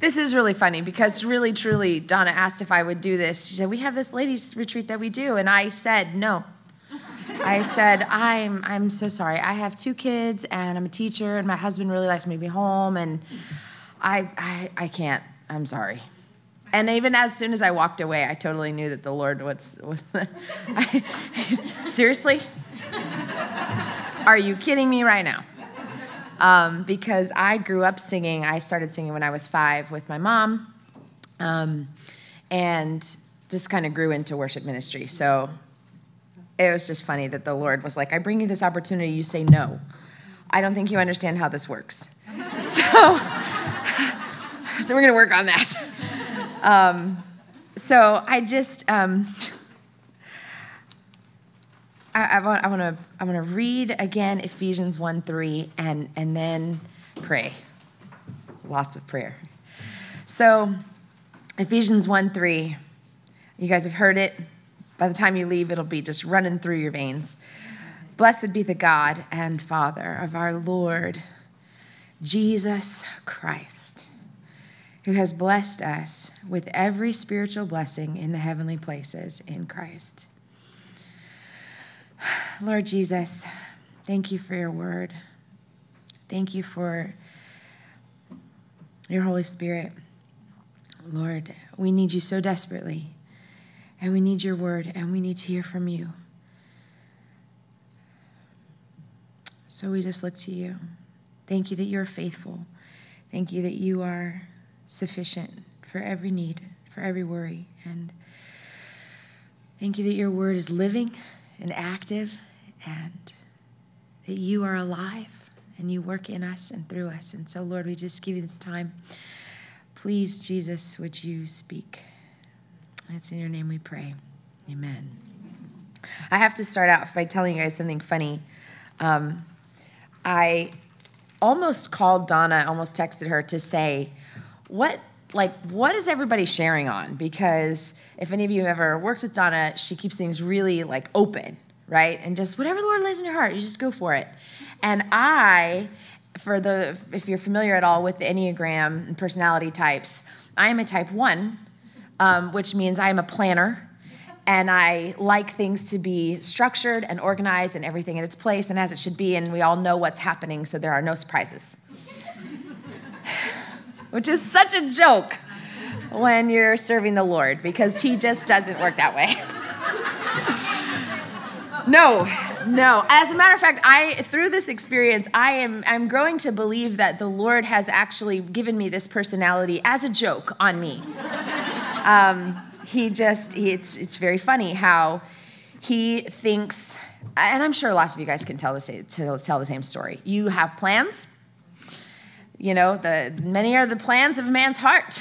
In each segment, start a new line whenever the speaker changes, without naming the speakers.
this is really funny because really, truly, Donna asked if I would do this. She said, We have this ladies' retreat that we do. And I said, No. I said, I'm, I'm so sorry. I have two kids and I'm a teacher and my husband really likes me to be home and I, I, I can't. I'm sorry. And even as soon as I walked away, I totally knew that the Lord was. was I, seriously? Are you kidding me right now? Um, because I grew up singing. I started singing when I was five with my mom, um, and just kind of grew into worship ministry. So it was just funny that the Lord was like, I bring you this opportunity, you say no. I don't think you understand how this works. So, so we're going to work on that. Um, so I just, um, I, I, want, I want to, I want to read again Ephesians 1 3 and, and then pray. Lots of prayer. So, Ephesians 1 3, you guys have heard it. By the time you leave, it'll be just running through your veins. Blessed be the God and Father of our Lord Jesus Christ, who has blessed us with every spiritual blessing in the heavenly places in Christ. Lord Jesus, thank you for your word. Thank you for your Holy Spirit. Lord, we need you so desperately, and we need your word, and we need to hear from you. So we just look to you. Thank you that you're faithful. Thank you that you are sufficient for every need, for every worry. And thank you that your word is living and active and that you are alive and you work in us and through us. And so, Lord, we just give you this time. Please, Jesus, would you speak? It's in your name we pray. Amen. I have to start out by telling you guys something funny. Um, I almost called Donna, almost texted her to say, what like what is everybody sharing on? Because if any of you have ever worked with donna she keeps things really like open right? And just whatever the lord lays in your heart you just go for it. And i for the if you're familiar at all with the enneagram and personality types i am a type one um, which means i am a planner and i like things to be structured and organized and everything in its place and as it should be and we all know what's happening so there are no surprises which is such a joke when you're serving the Lord because He just doesn't work that way. no, no. As a matter of fact, I through this experience, I am I'm growing to believe that the Lord has actually given me this personality as a joke on me. Um, he just he, it's it's very funny how he thinks, and I'm sure lots of you guys can tell the tell the same story. You have plans you know, the, many are the plans of a man's heart,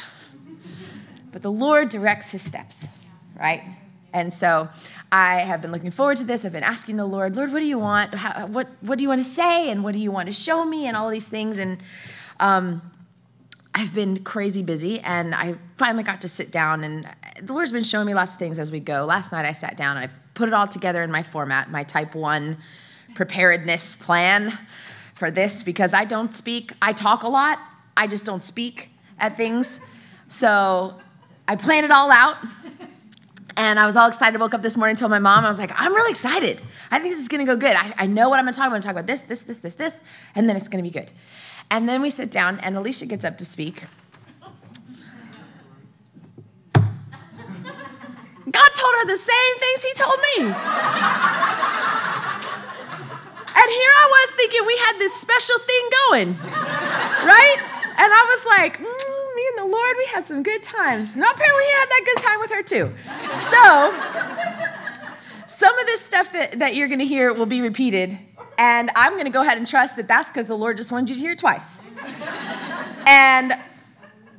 but the Lord directs his steps, right? And so I have been looking forward to this. I've been asking the Lord, Lord, what do you want? How, what, what do you want to say? And what do you want to show me? And all these things. And um, I've been crazy busy. And I finally got to sit down. And the Lord's been showing me lots of things as we go. Last night I sat down and I put it all together in my format, my type one preparedness plan for this because I don't speak. I talk a lot. I just don't speak at things. So I planned it all out. And I was all excited. Woke up this morning told my mom, I was like, I'm really excited. I think this is going to go good. I, I know what I'm to talk about. I'm to talk about this, this, this, this, this, and then it's going to be good. And then we sit down, and Alicia gets up to speak. God told her the same things he told me. And here I was thinking we had this special thing going, right? And I was like, mm, me and the Lord, we had some good times. And apparently he had that good time with her too. So, some of this stuff that, that you're going to hear will be repeated. And I'm going to go ahead and trust that that's because the Lord just wanted you to hear it twice. And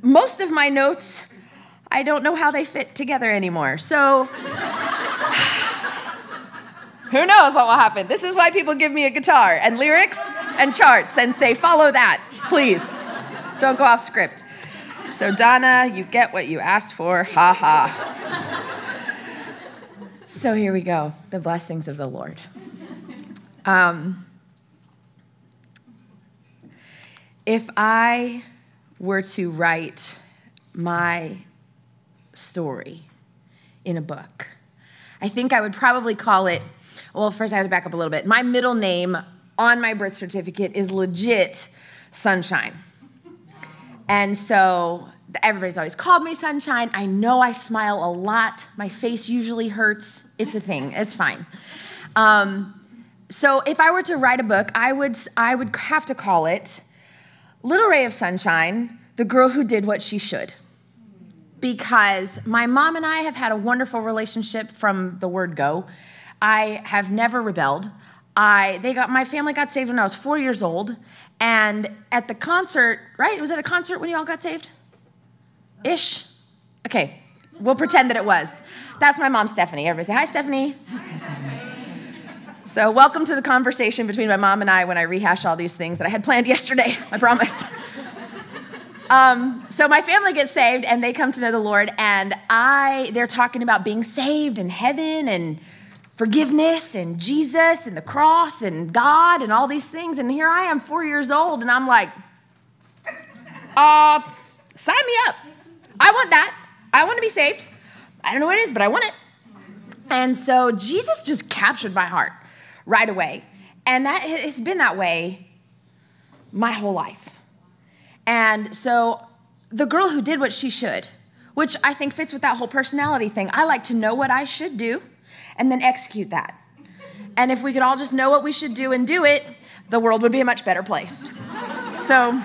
most of my notes, I don't know how they fit together anymore. So, who knows what will happen? This is why people give me a guitar and lyrics and charts and say, follow that, please. Don't go off script. So, Donna, you get what you asked for. Ha ha. So, here we go the blessings of the Lord. Um, if I were to write my story in a book. I think I would probably call it, well, first I have to back up a little bit. My middle name on my birth certificate is legit Sunshine. And so everybody's always called me Sunshine. I know I smile a lot. My face usually hurts. It's a thing, it's fine. Um, so if I were to write a book, I would, I would have to call it Little Ray of Sunshine, the girl who did what she should. Because my mom and I have had a wonderful relationship from the word go. I have never rebelled. I, they got, my family got saved when I was four years old. And at the concert, right? It was it a concert when you all got saved? Ish? Okay, we'll pretend that it was. That's my mom, Stephanie. Everybody say, Hi, Stephanie. Hi, Stephanie. So, welcome to the conversation between my mom and I when I rehash all these things that I had planned yesterday, I promise. um, so, my family gets saved and they come to know the Lord, and I, they're talking about being saved and heaven and forgiveness and Jesus and the cross and God and all these things. And here I am, four years old, and I'm like, uh, sign me up. I want that. I want to be saved. I don't know what it is, but I want it. And so Jesus just captured my heart right away. And that has been that way my whole life. And so the girl who did what she should, which I think fits with that whole personality thing. I like to know what I should do and then execute that. And if we could all just know what we should do and do it, the world would be a much better place. So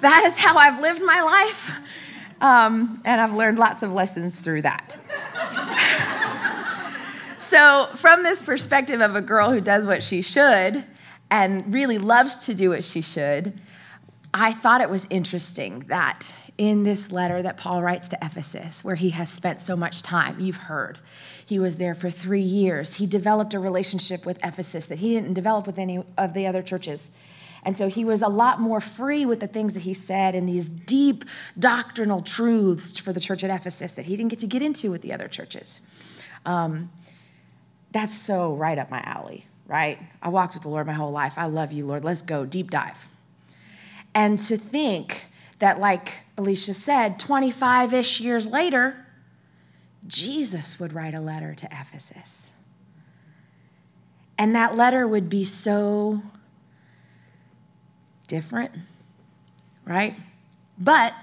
that is how I've lived my life. Um, and I've learned lots of lessons through that. so, from this perspective of a girl who does what she should and really loves to do what she should, I thought it was interesting that in this letter that Paul writes to Ephesus, where he has spent so much time, you've heard, he was there for three years. He developed a relationship with Ephesus that he didn't develop with any of the other churches. And so he was a lot more free with the things that he said and these deep doctrinal truths for the church at Ephesus that he didn't get to get into with the other churches. Um, that's so right up my alley, right? I walked with the Lord my whole life. I love you, Lord. Let's go deep dive. And to think that, like Alicia said, 25 ish years later, Jesus would write a letter to Ephesus. And that letter would be so different, right? But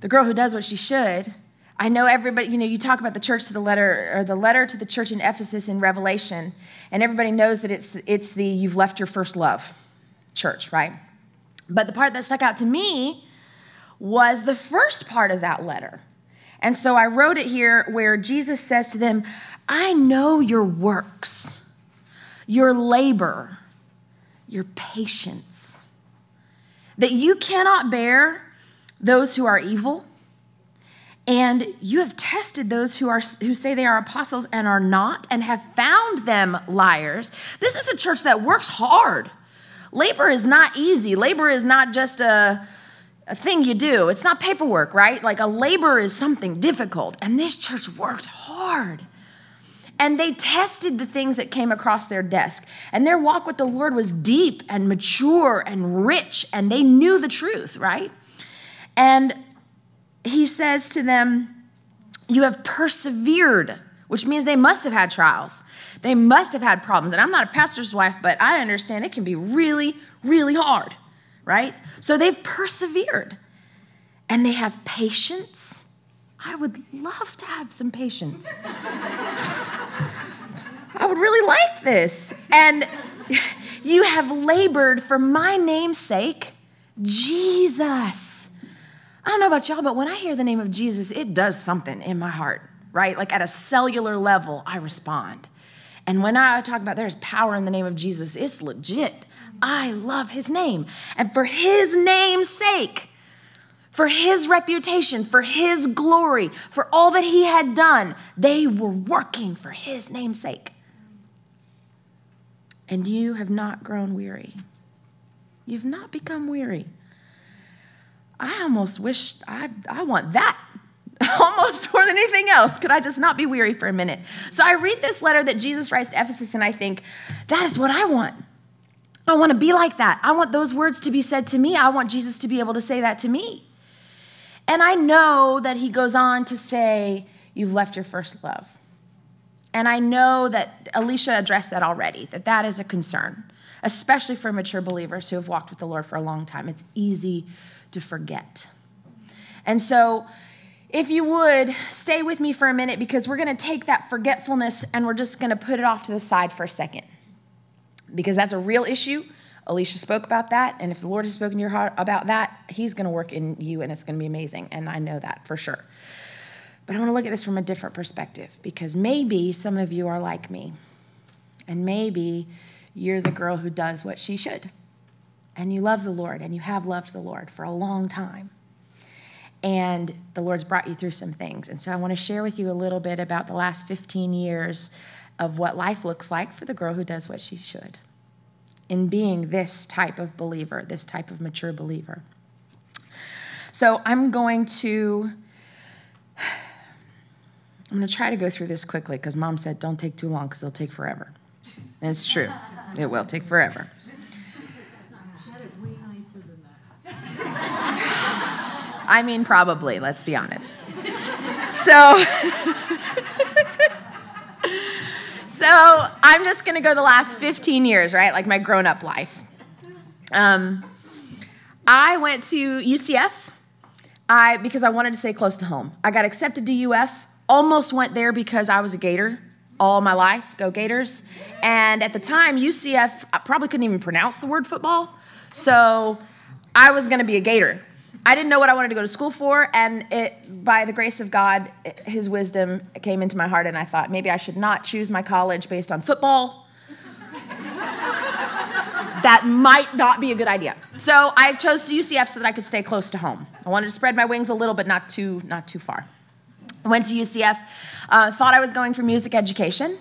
the girl who does what she should, I know everybody, you know, you talk about the church to the letter, or the letter to the church in Ephesus in Revelation, and everybody knows that it's, it's the you've left your first love church, right? But the part that stuck out to me was the first part of that letter. And so I wrote it here where Jesus says to them, I know your works, your labor, your patience that you cannot bear those who are evil, and you have tested those who are who say they are apostles and are not, and have found them liars. This is a church that works hard. Labor is not easy. Labor is not just a a thing you do. It's not paperwork, right? Like a labor is something difficult. And this church worked hard and they tested the things that came across their desk. And their walk with the Lord was deep and mature and rich, and they knew the truth, right? And he says to them, You have persevered, which means they must have had trials. They must have had problems. And I'm not a pastor's wife, but I understand it can be really, really hard, right? So they've persevered and they have patience I would love to have some patience. I would really like this. And you have labored for my name's sake, Jesus. I don't know about y'all, but when I hear the name of Jesus, it does something in my heart, right? Like at a cellular level, I respond. And when I talk about there's power in the name of Jesus, it's legit. I love his name. And for his name's sake, for his reputation, for his glory, for all that he had done. They were working for his name's sake. And you have not grown weary. You've not become weary. I almost wish I, I want that almost more than anything else. Could I just not be weary for a minute? So I read this letter that Jesus writes to Ephesus, and I think, that is what I want. I want to be like that. I want those words to be said to me. I want Jesus to be able to say that to me. And I know that he goes on to say, You've left your first love. And I know that Alicia addressed that already, that that is a concern, especially for mature believers who have walked with the Lord for a long time. It's easy to forget. And so, if you would stay with me for a minute because we're going to take that forgetfulness and we're just going to put it off to the side for a second because that's a real issue. Alicia spoke about that, and if the Lord has spoken to your heart about that, He's going to work in you and it's going to be amazing. And I know that for sure. But I want to look at this from a different perspective because maybe some of you are like me, and maybe you're the girl who does what she should, and you love the Lord, and you have loved the Lord for a long time. And the Lord's brought you through some things. And so I want to share with you a little bit about the last 15 years of what life looks like for the girl who does what she should in being this type of believer, this type of mature believer. So I'm going to I'm going to try to go through this quickly because mom said don't take too long because it'll take forever. And it's true. It will take forever. I mean, probably, let's be honest. So, so I'm just going to go the last 15 years, right? Like my grown up life. Um, I went to UCF I, because I wanted to stay close to home. I got accepted to UF almost went there because I was a Gator all my life, go Gators. And at the time, UCF I probably couldn't even pronounce the word football. So I was going to be a Gator. I didn't know what I wanted to go to school for, and it, by the grace of God, His wisdom came into my heart, and I thought maybe I should not choose my college based on football. that might not be a good idea. So I chose UCF so that I could stay close to home. I wanted to spread my wings a little, but not too, not too far. Went to UCF, uh, thought I was going for music education.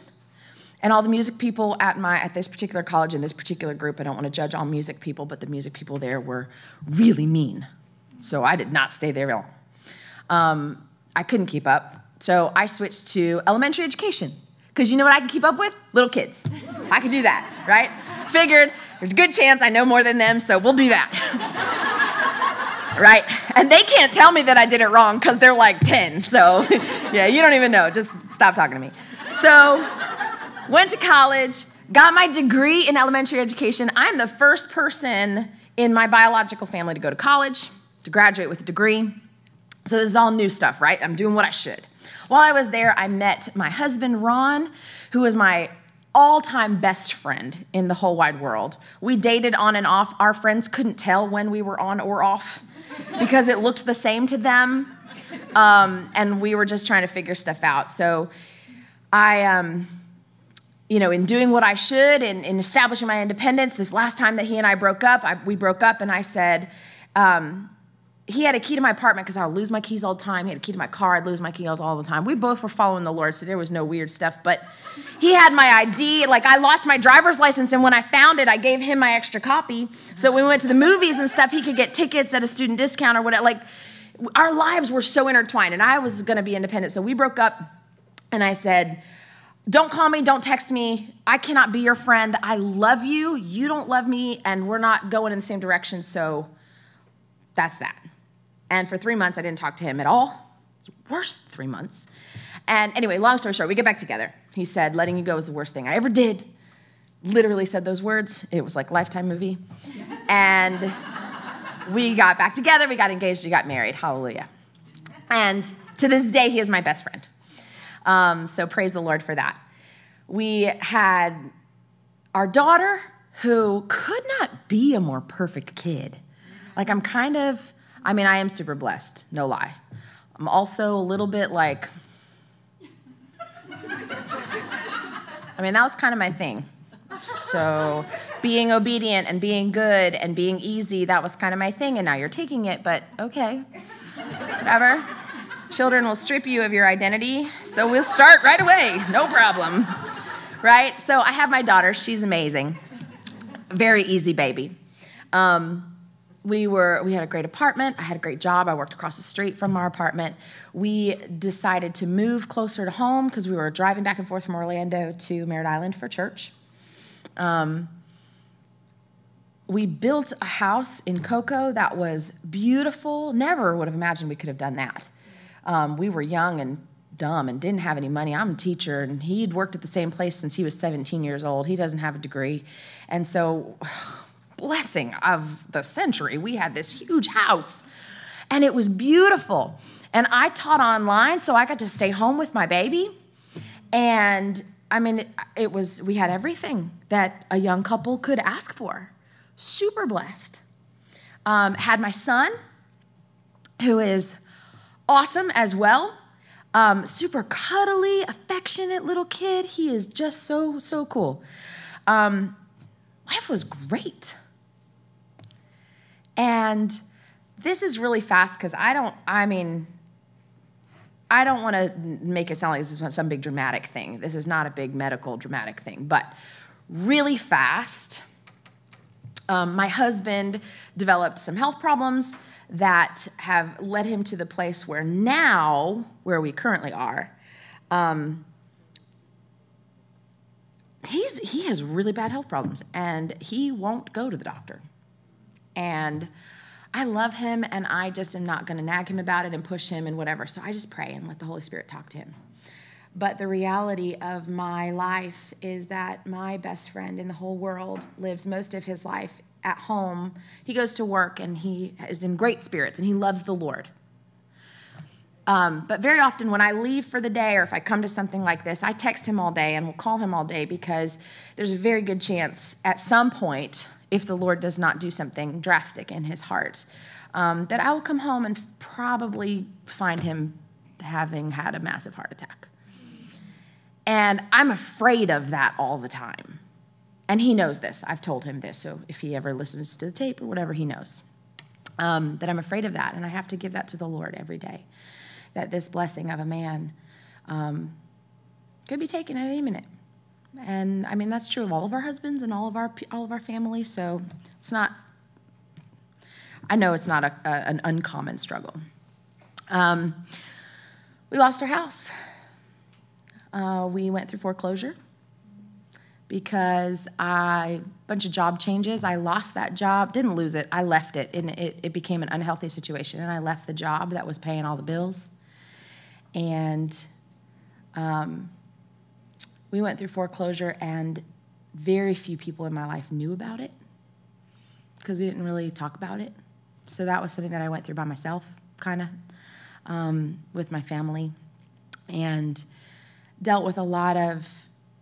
And all the music people at my at this particular college in this particular group, I don't want to judge all music people, but the music people there were really mean. So I did not stay there long. Um, I couldn't keep up. So I switched to elementary education. Because you know what I can keep up with? Little kids. I could do that, right? Figured there's a good chance I know more than them, so we'll do that. right? And they can't tell me that I did it wrong because they're like 10. So, yeah, you don't even know. Just stop talking to me. So, went to college, got my degree in elementary education. I'm the first person in my biological family to go to college, to graduate with a degree. So, this is all new stuff, right? I'm doing what I should. While I was there, I met my husband, Ron, who was my all time best friend in the whole wide world. We dated on and off. Our friends couldn't tell when we were on or off because it looked the same to them. Um, and we were just trying to figure stuff out. So I, um, you know, in doing what I should and in, in, establishing my independence, this last time that he and I broke up, I, we broke up and I said, um, he had a key to my apartment because I would lose my keys all the time. He had a key to my car. I'd lose my keys all the time. We both were following the Lord, so there was no weird stuff. But he had my ID. Like I lost my driver's license, and when I found it, I gave him my extra copy. So when we went to the movies and stuff, he could get tickets at a student discount or whatever. Like our lives were so intertwined, and I was going to be independent. So we broke up, and I said, don't call me, don't text me. I cannot be your friend. I love you. You don't love me, and we're not going in the same direction. So that's that. And for three months, I didn't talk to him at all. Worst three months. And anyway, long story short, we get back together. He said, letting you go was the worst thing I ever did. Literally said those words. It was like Lifetime movie. And we got back together, we got engaged, we got married. Hallelujah. And to this day, he is my best friend. Um, so praise the Lord for that. We had our daughter, who could not be a more perfect kid. Like, I'm kind of I mean, I am super blessed, no lie. I'm also a little bit like, I mean, that was kind of my thing. So, being obedient and being good and being easy, that was kind of my thing. And now you're taking it, but okay, whatever. Children will strip you of your identity, so we'll start right away, no problem. Right? So, I have my daughter, she's amazing. Very easy baby. Um, we were we had a great apartment i had a great job i worked across the street from our apartment we decided to move closer to home because we were driving back and forth from orlando to merritt island for church um, we built a house in Cocoa that was beautiful. Never would have imagined we could have done that. Um, we were young and dumb and didn't have any money. I'm a teacher, and he'd worked at the same place since he was 17 years old. He doesn't have a degree. And so, blessing of the century, we had this huge house, and it was beautiful. And I taught online, so I got to stay home with my baby. And I mean, it, was, we had everything that a young couple could ask for super blessed. Um, had my son, who is awesome as well. Um, super cuddly, affectionate little kid. He is just so, so cool. Um, life was great. And this is really fast because I don't, I mean, I don't want to make it sound like this is some big dramatic thing. This is not a big medical dramatic thing, but really fast um, my husband developed some health problems that have led him to the place where now, where we currently are, um, he's, he has really bad health problems and he won't go to the doctor. And I love him and I just am not going to nag him about it and push him and whatever. So I just pray and let the Holy Spirit talk to him. But the reality of my life is that my best friend in the whole world lives most of his life at home. He goes to work and he is in great spirits and he loves the Lord. Um, but very often, when I leave for the day or if I come to something like this, I text him all day and will call him all day because there's a very good chance at some point, if the Lord does not do something drastic in his heart, um, that I will come home and probably find him having had a massive heart attack. And I'm afraid of that all the time. And he knows this. I've told him this. So if he ever listens to the tape or whatever, he knows um, that I'm afraid of that. And I have to give that to the Lord every day. That this blessing of a man um, could be taken at any minute. And I mean, that's true of all of our husbands and all of our, all of our families. So it's not, I know it's not a, a, an uncommon struggle. Um, we lost our house. Uh, we went through foreclosure because I bunch of job changes. I lost that job, didn't lose it. I left it, and it, it became an unhealthy situation. And I left the job that was paying all the bills, and um, we went through foreclosure, and very few people in my life knew about it because we didn't really talk about it. So that was something that I went through by myself, kind of, um, with my family, and dealt with a lot of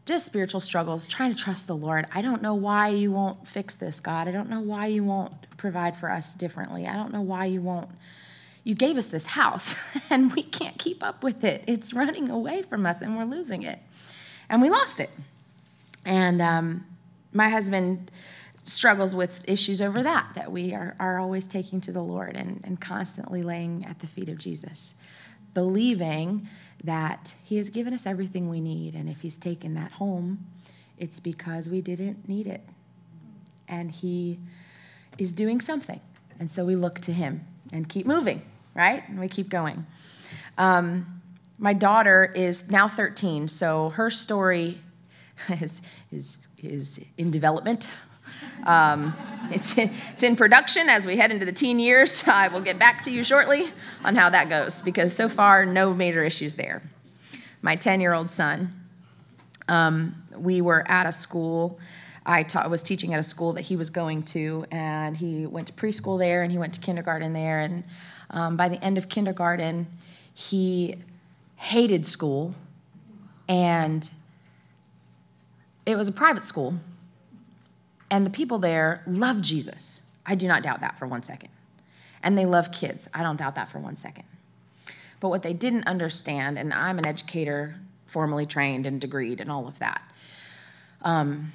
just spiritual struggles, trying to trust the Lord. I don't know why you won't fix this, God. I don't know why you won't provide for us differently. I don't know why you won't. You gave us this house and we can't keep up with it. It's running away from us and we're losing it. And we lost it. And um, my husband struggles with issues over that, that we are, are always taking to the Lord and, and constantly laying at the feet of Jesus, believing that He has given us everything we need. And if He's taken that home, it's because we didn't need it. And He is doing something. And so we look to Him and keep moving, right? And we keep going. Um, my daughter is now 13, so her story is, is, is in development. Um, it's, in, it's in production as we head into the teen years. I will get back to you shortly on how that goes because so far, no major issues there. My 10 year old son, um, we were at a school. I taught, was teaching at a school that he was going to, and he went to preschool there and he went to kindergarten there. And um, by the end of kindergarten, he hated school, and it was a private school and the people there love Jesus. I do not doubt that for one second. And they love kids. I don't doubt that for one second. But what they didn't understand, and I'm an educator, formally trained and degreed and all of that. Um,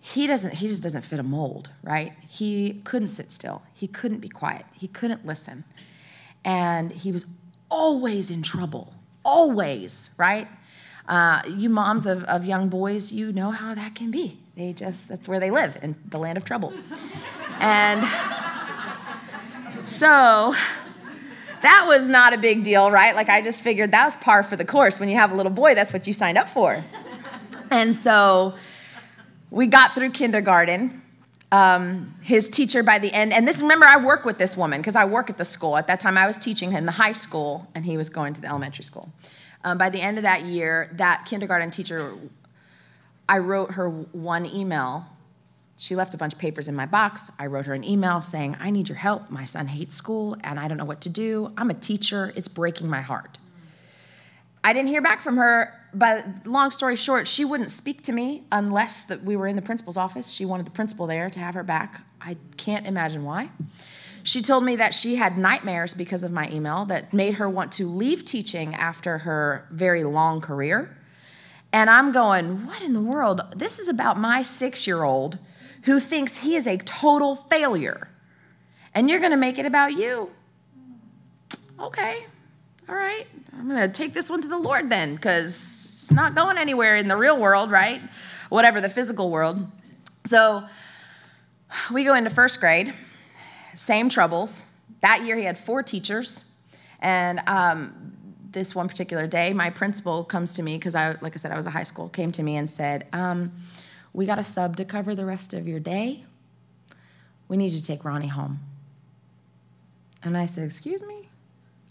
he doesn't he just doesn't fit a mold right he couldn't sit still he couldn't be quiet he couldn't listen and he was always in trouble always right uh, you moms of, of young boys you know how that can be they just, that's where they live, in the land of trouble. and so that was not a big deal, right? Like I just figured that was par for the course. When you have a little boy, that's what you signed up for. And so we got through kindergarten. Um, his teacher by the end, and this, remember, I work with this woman because I work at the school. At that time, I was teaching in the high school, and he was going to the elementary school. Um, by the end of that year, that kindergarten teacher, I wrote her one email. She left a bunch of papers in my box. I wrote her an email saying, I need your help. My son hates school, and I don't know what to do. I'm a teacher. It's breaking my heart. I didn't hear back from her, but long story short, she wouldn't speak to me unless that we were in the principal's office. She wanted the principal there to have her back. I can't imagine why. She told me that she had nightmares because of my email that made her want to leave teaching after her very long career. And I'm going, what in the world? This is about my six year old who thinks he is a total failure. And you're going to make it about you. Okay, all right, I'm going to take this one to the Lord then, because not going anywhere in the real world, right? Whatever, the physical world. So we go into first grade, same troubles. That year he had four teachers. And um, this one particular day, my principal comes to me, because I, like I said, I was a high school, came to me and said, um, We got a sub to cover the rest of your day. We need you to take Ronnie home. And I said, Excuse me?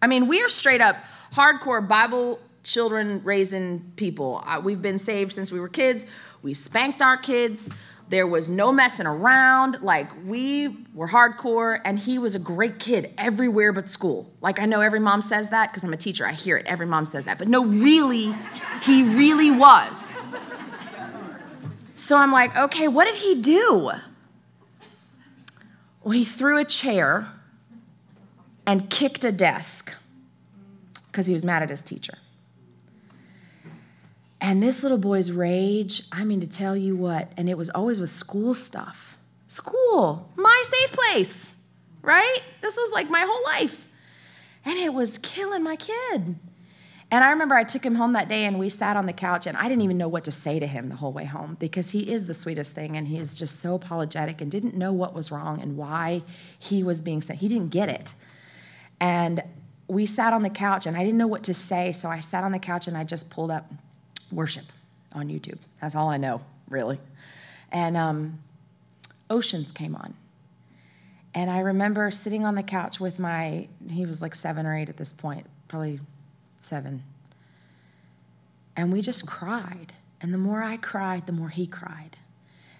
I mean, we are straight up hardcore Bible children raising people. Uh, we've been saved since we were kids. We spanked our kids. There was no messing around. Like, we were hardcore, and he was a great kid everywhere but school. Like, I know every mom says that because I'm a teacher. I hear it. Every mom says that. But no, really, he really was. So I'm like, okay, what did he do? Well, he threw a chair and kicked a desk because he was mad at his teacher. And this little boy's rage, I mean, to tell you what, and it was always with school stuff. School, my safe place, right? This was like my whole life. And it was killing my kid. And I remember I took him home that day and we sat on the couch and I didn't even know what to say to him the whole way home because he is the sweetest thing and he is just so apologetic and didn't know what was wrong and why he was being sent. He didn't get it. And we sat on the couch and I didn't know what to say, so I sat on the couch and I just pulled up worship on YouTube. That's all I know, really. And um, Oceans came on. And I remember sitting on the couch with my, he was like seven or eight at this point, probably seven. And we just cried. And the more I cried, the more he cried.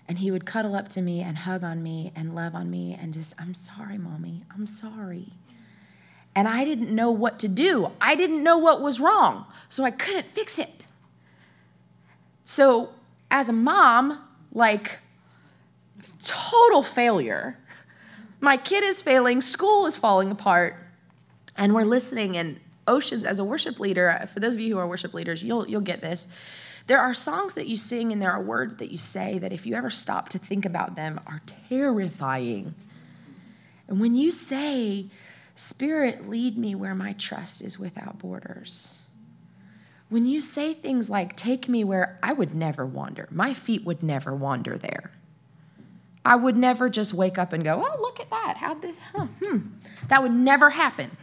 And he would cuddle up to me and hug on me and love on me and just, I'm sorry, mommy, I'm sorry and I didn't know what to do. I didn't know what was wrong, so I couldn't fix it. So, as a mom, like, total failure. My kid is failing, school is falling apart, and we're listening. And Oceans, as a worship leader, for those of you who are worship leaders, you'll, you'll get this. There are songs that you sing and there are words that you say that if you ever stop to think about them are terrifying. And when you say, Spirit, lead me where my trust is without borders. When you say things like, take me where I would never wander, my feet would never wander there. I would never just wake up and go, oh, look at that. How this, huh, hmm. That would never happen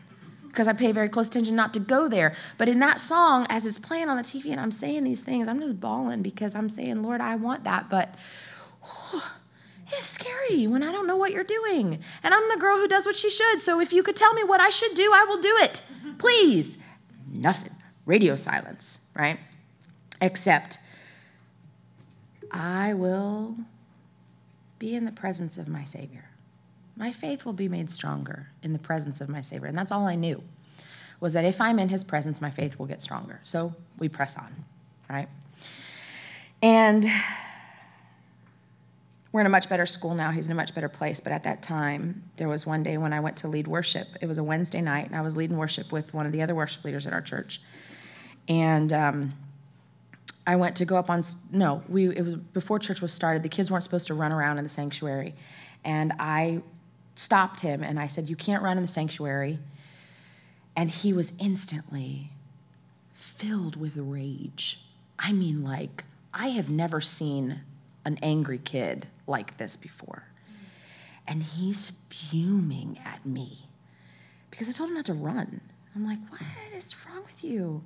because I pay very close attention not to go there. But in that song, as it's playing on the TV and I'm saying these things, I'm just bawling because I'm saying, Lord, I want that. But, whew, it's scary when I don't know what you're doing. And I'm the girl who does what she should. So if you could tell me what I should do, I will do it. Please. Nothing. Radio silence, right? Except I will be in the presence of my Savior. My faith will be made stronger in the presence of my Savior. And that's all I knew was that if I'm in his presence, my faith will get stronger. So we press on, right? And we're in a much better school now. He's in a much better place. But at that time, there was one day when I went to lead worship. It was a Wednesday night, and I was leading worship with one of the other worship leaders at our church. And um, I went to go up on no, we it was before church was started. The kids weren't supposed to run around in the sanctuary, and I stopped him and I said, "You can't run in the sanctuary." And he was instantly filled with rage. I mean, like I have never seen an angry kid like this before. And he's fuming at me because I told him not to run. I'm like, what is wrong with you?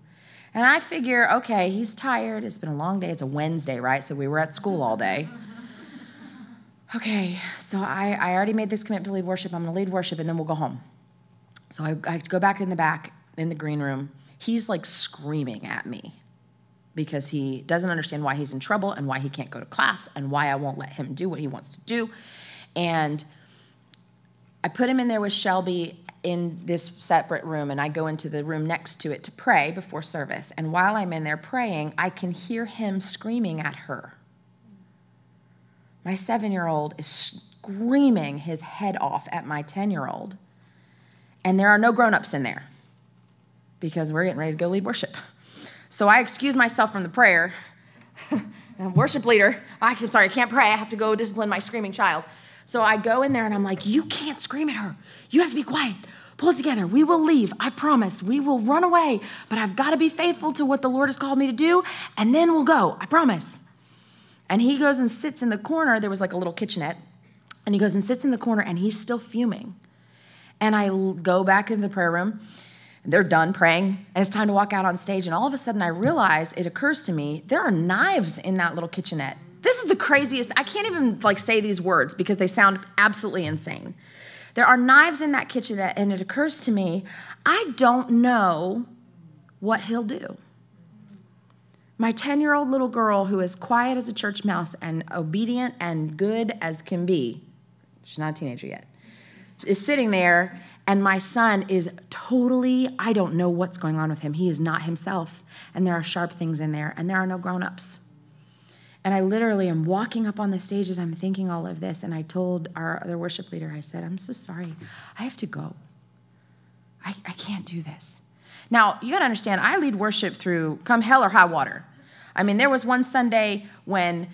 And I figure, okay, he's tired. It's been a long day. It's a Wednesday, right? So we were at school all day. okay, so I, I already made this commitment to lead worship. I'm going to lead worship and then we'll go home. So I, I go back in the back in the green room. He's like screaming at me because he doesn't understand why he's in trouble and why he can't go to class and why I won't let him do what he wants to do. And I put him in there with Shelby in this separate room, and I go into the room next to it to pray before service. And while I'm in there praying, I can hear him screaming at her. My seven year old is screaming his head off at my 10 year old. And there are no grown ups in there because we're getting ready to go lead worship. So I excuse myself from the prayer. worship leader, I'm sorry, I can't pray. I have to go discipline my screaming child. So I go in there and I'm like, You can't scream at her. You have to be quiet. Pull it together. We will leave. I promise. We will run away. But I've got to be faithful to what the Lord has called me to do, and then we'll go. I promise. And he goes and sits in the corner. There was like a little kitchenette. And he goes and sits in the corner and he's still fuming. And I go back into the prayer room. They're done praying, and it's time to walk out on stage. And all of a sudden, I realize it occurs to me there are knives in that little kitchenette. This is the craziest. I can't even like say these words because they sound absolutely insane. There are knives in that kitchenette, and it occurs to me I don't know what he'll do. My 10 year old little girl, who is quiet as a church mouse and obedient and good as can be, she's not a teenager yet, is sitting there, and my son is totally, I don't know what's going on with him. He is not himself, and there are sharp things in there, and there are no grown ups. And I literally am walking up on the stage as I'm thinking all of this, and I told our other worship leader, I said, I'm so sorry. I have to go. I, I can't do this. Now, you got to understand, I lead worship through come hell or high water. I mean, there was one Sunday when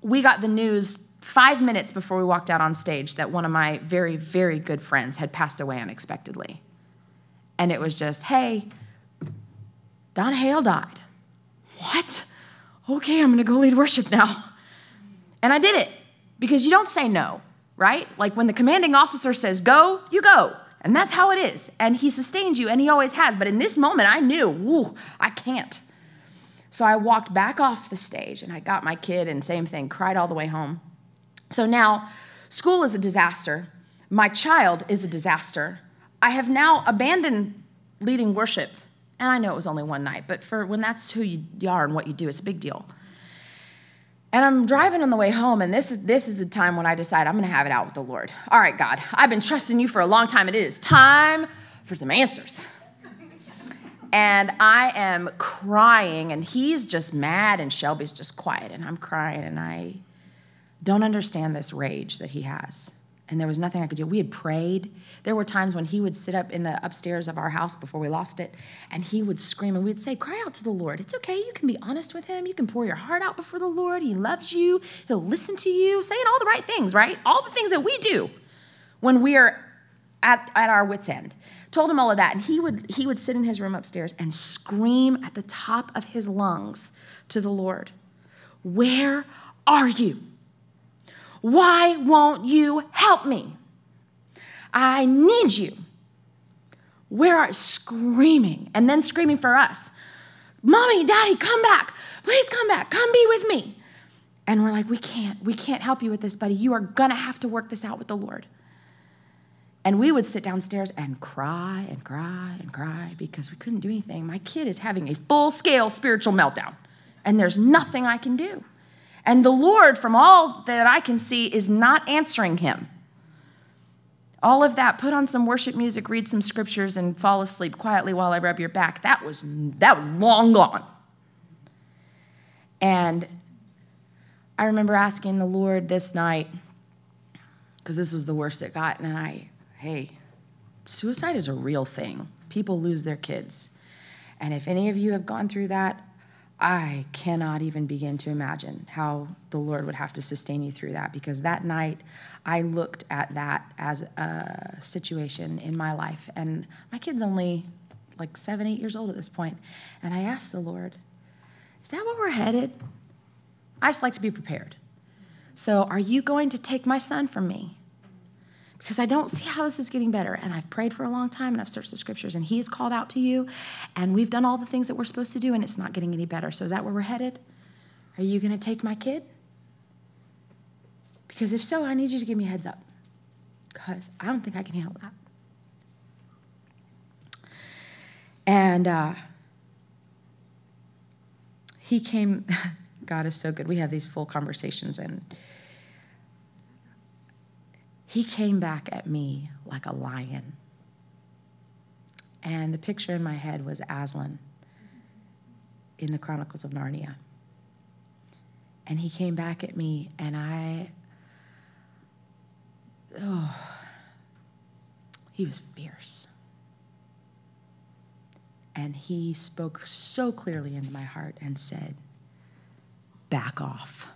we got the news five minutes before we walked out on stage that one of my very, very good friends had passed away unexpectedly. And it was just, hey, Don Hale died. What? Okay, I'm gonna go lead worship now. And I did it because you don't say no, right? Like when the commanding officer says go, you go. And that's how it is. And he sustains you, and he always has. But in this moment, I knew, woo, I can't. So I walked back off the stage and I got my kid, and same thing, cried all the way home. So now, school is a disaster. My child is a disaster. I have now abandoned leading worship. And I know it was only one night, but for when that's who you are and what you do, it's a big deal. And I'm driving on the way home, and this is, this is the time when I decide I'm going to have it out with the Lord. All right, God, I've been trusting you for a long time, it is time for some answers and I am crying, and he's just mad, and Shelby's just quiet, and I'm crying, and I don't understand this rage that he has. And there was nothing I could do. We had prayed. There were times when he would sit up in the upstairs of our house before we lost it, and he would scream, and we'd say, Cry out to the Lord. It's okay. You can be honest with him. You can pour your heart out before the Lord. He loves you. He'll listen to you, saying all the right things, right? All the things that we do when we are at, at our wits' end told him all of that and he would he would sit in his room upstairs and scream at the top of his lungs to the lord where are you why won't you help me? I need you. Where are screaming and then screaming for us. Mommy daddy come back. Please come back. Come be with me. And we're like we can't we can't help you with this buddy. You are gonna have to work this out with the lord. And we would sit downstairs and cry and cry and cry because we couldn't do anything. My kid is having a full scale spiritual meltdown, and there's nothing I can do. And the Lord, from all that I can see, is not answering him. All of that, put on some worship music, read some scriptures, and fall asleep quietly while I rub your back, that was, that was long gone. And I remember asking the Lord this night, because this was the worst it got, and I hey, suicide is a real thing. People lose their kids. And if any of you have gone through that, I cannot even begin to imagine how the Lord would have to sustain you through that because that night I looked at that as a situation in my life. And my kid's only like seven, eight years old at this point. And I asked the Lord, Is that where we're headed? I just like to be prepared. So, are you going to take my son from me? Because I don't see how this is getting better. And I've prayed for a long time and I've searched the scriptures and He has called out to you and we've done all the things that we're supposed to do and it's not getting any better. So is that where we're headed? Are you going to take my kid? Because if so, I need you to give me a heads up. Because I don't think I can handle that. And uh, he came, God is so good. We have these full conversations, and he came back at me like a lion. And the picture in my head was Aslan in the Chronicles of Narnia. And he came back at me, and I, oh, he was fierce. And he spoke so clearly into my heart and said, Back off,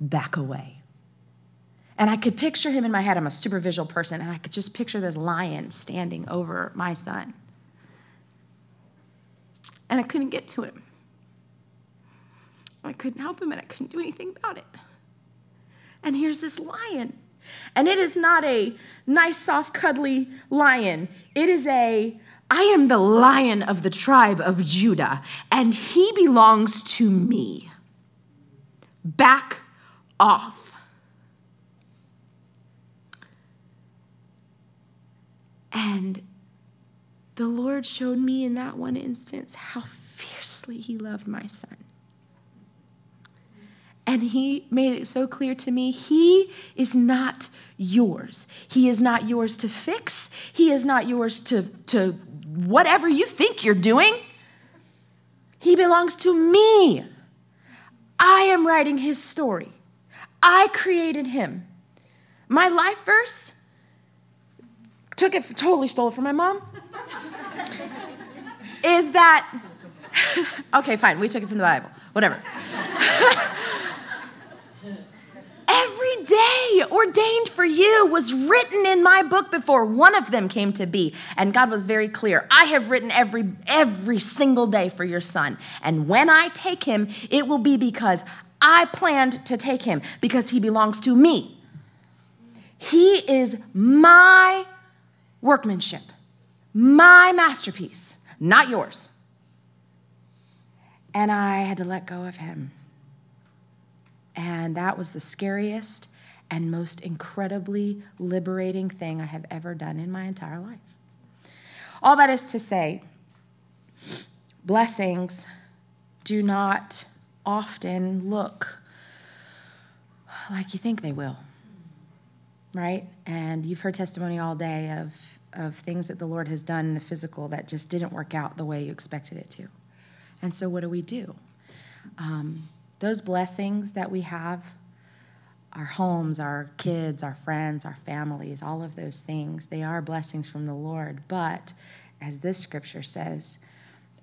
back away. And I could picture him in my head. I'm a super visual person, and I could just picture this lion standing over my son. And I couldn't get to him. I couldn't help him, and I couldn't do anything about it. And here's this lion. And it is not a nice, soft, cuddly lion. It is a I am the lion of the tribe of Judah, and he belongs to me. Back off. And the Lord showed me in that one instance how fiercely he loved my son. And he made it so clear to me he is not yours. He is not yours to fix. He is not yours to, to whatever you think you're doing. He belongs to me. I am writing his story. I created him. My life verse took it, totally stole it from my mom, is that, okay, fine, we took it from the Bible, whatever. every day ordained for you was written in my book before one of them came to be. And god was very clear i have written every every single day for your son. And when i take him it will be because i planned to take him because he belongs to me. He is my workmanship. My masterpiece not yours. And i had to let go of him. And that was the scariest and most incredibly liberating thing I have ever done in my entire life. All that is to say, blessings do not often look like you think they will, right? And you've heard testimony all day of, of things that the Lord has done in the physical that just didn't work out the way you expected it to. And so, what do we do? Um, those blessings that we have our homes, our kids, our friends, our families, all of those things, they are blessings from the Lord. But as this scripture says,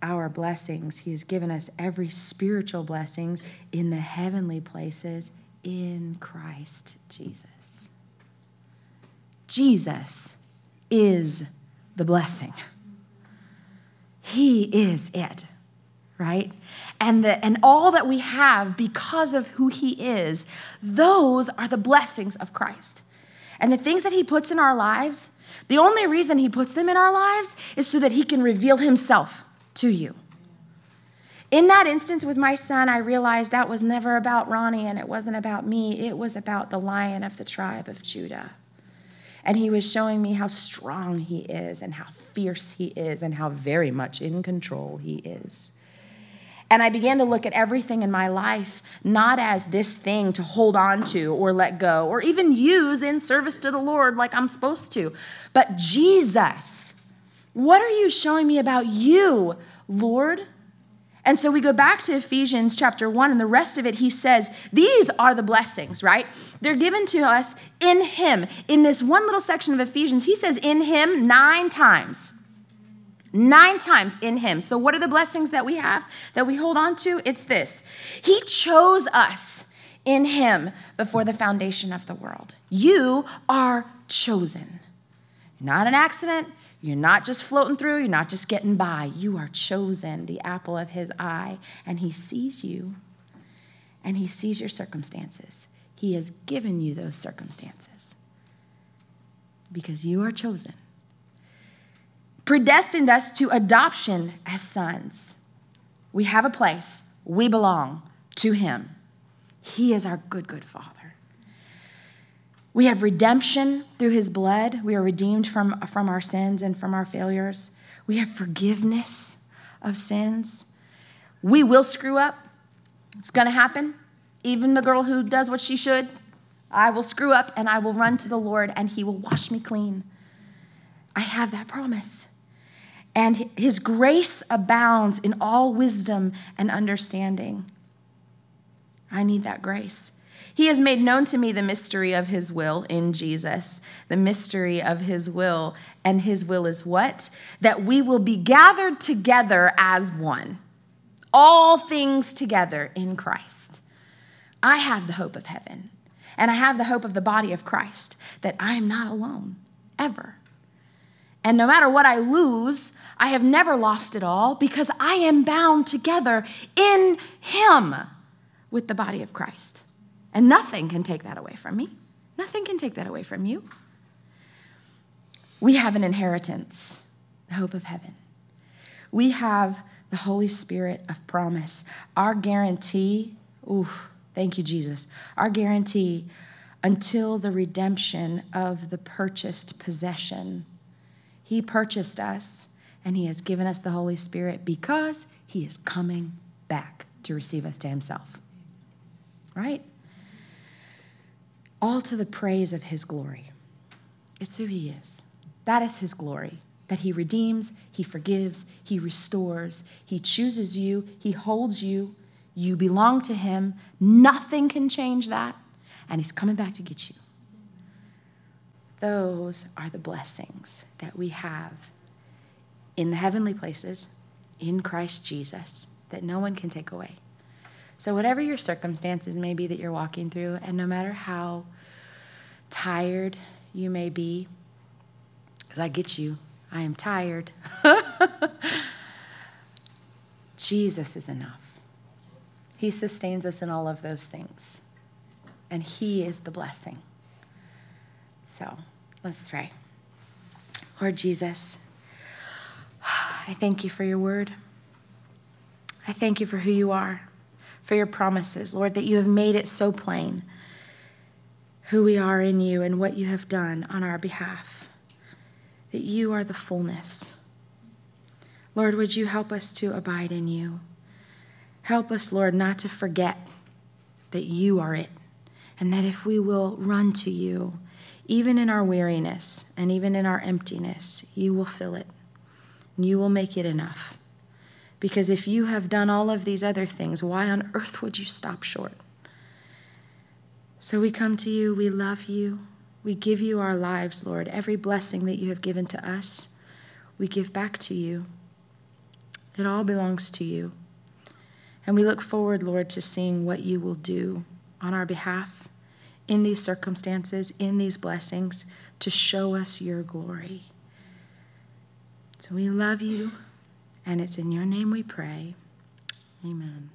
our blessings, He has given us every spiritual blessings in the heavenly places in Christ Jesus. Jesus is the blessing. He is it right? And, the, and all that we have because of who he is, those are the blessings of Christ. And the things that he puts in our lives, the only reason he puts them in our lives is so that he can reveal himself to you. In that instance with my son, I realized that was never about Ronnie and it wasn't about me. It was about the lion of the tribe of Judah. And he was showing me how strong he is and how fierce he is and how very much in control he is. And I began to look at everything in my life not as this thing to hold on to or let go or even use in service to the Lord like I'm supposed to, but Jesus. What are you showing me about you, Lord? And so we go back to Ephesians chapter 1, and the rest of it, he says, These are the blessings, right? They're given to us in Him. In this one little section of Ephesians, he says, In Him nine times. Nine times in Him. So, what are the blessings that we have that we hold on to? It's this He chose us in Him before the foundation of the world. You are chosen. Not an accident. You're not just floating through, you're not just getting by. You are chosen, the apple of His eye, and He sees you and He sees your circumstances. He has given you those circumstances because you are chosen predestined us to adoption as sons. We have a place, we belong to Him. He is our good, good Father. We have redemption through his blood. We are redeemed from, from our sins and from our failures. We have forgiveness of sins. We will screw up. It's going to happen. Even the girl who does what she should, I will screw up and I will run to the Lord and he will wash me clean. I have that promise. And his grace abounds in all wisdom and understanding. I need that grace. He has made known to me the mystery of his will in Jesus, the mystery of his will. And his will is what? That we will be gathered together as one, all things together in Christ. I have the hope of heaven, and I have the hope of the body of Christ, that I am not alone, ever. And no matter what I lose, I have never lost it all because I am bound together in Him with the body of Christ. And nothing can take that away from me. Nothing can take that away from you. We have an inheritance, the hope of heaven. We have the Holy Spirit of promise. Our guarantee, ooh, thank you, Jesus. Our guarantee until the redemption of the purchased possession. He purchased us and He has given us the Holy Spirit because He is coming back to receive us to Himself. Right? All to the praise of his glory. It's who he is. That is his glory. That he redeems, he forgives, he restores, he chooses you, he holds you. You belong to him. Nothing can change that. And he's coming back to get you. Those are the blessings that we have in the heavenly places in Christ Jesus that no one can take away. So, whatever your circumstances may be that you're walking through, and no matter how tired you may be, because I get you, I am tired. Jesus is enough. He sustains us in all of those things, and He is the blessing. So, let's pray. Lord Jesus, I thank you for your word. I thank you for who you are for your promises, Lord, that you have made it so plain who we are in you and what you have done on our behalf, that you are the fullness. Lord, would you help us to abide in you? Help us, Lord, not to forget that you are it, and that if we will run to you, even in our weariness and even in our emptiness, you will fill it. And you will make it enough. Because if you have done all of these other things, why on earth would you stop short? So we come to you, we love you, we give you our lives, Lord. Every blessing that you have given to us, we give back to you. It all belongs to you. And we look forward, Lord, to seeing what you will do on our behalf in these circumstances, in these blessings, to show us your glory. So we love you. And it's in your name we pray. Amen.